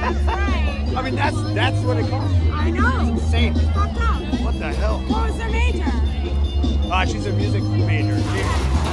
That's right. I mean, that's that's what it costs. I know. It's insane. Fucked up. What the hell? What was their major? Ah, she's a music major. She-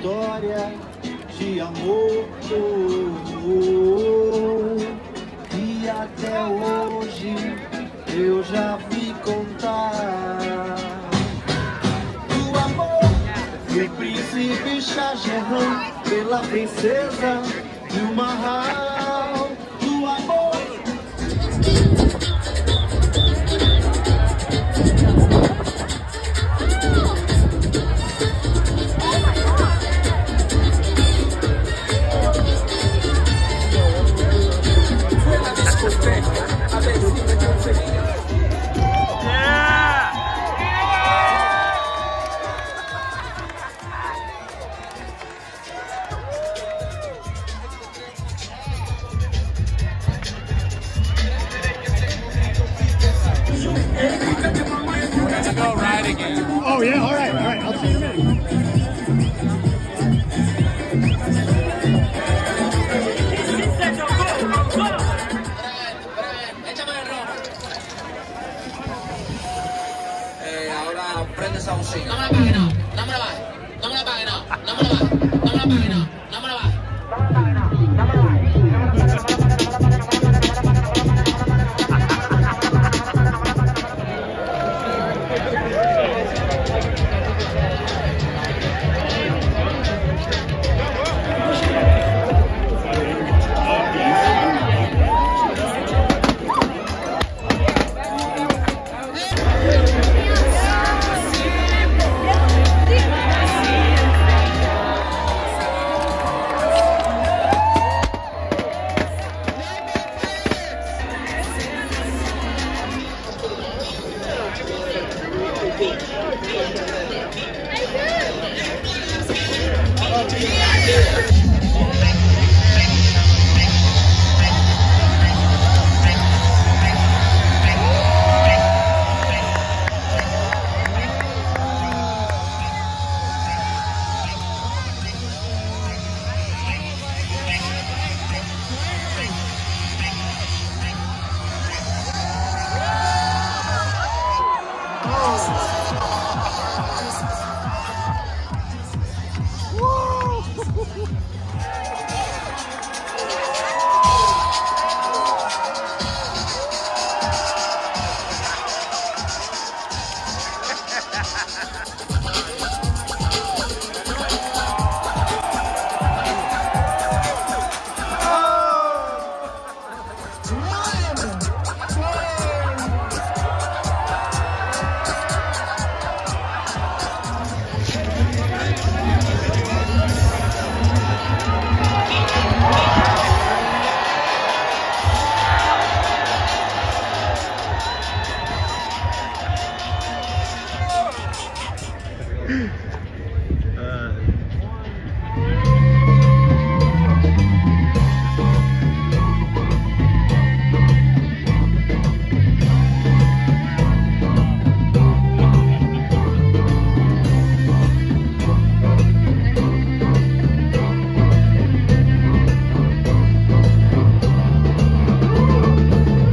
história de amor e até hoje eu já vi contar. Do amor do príncipe Shah Jahan pela princesa do Mahal do amor Oh yeah, all right, all right. I'll see you in a minute. Eh, ahora prende esa bocina. No me la pague, no. Me la baje. No me la pague, no. Me la baje. No me la pague, no. No me la baje. It's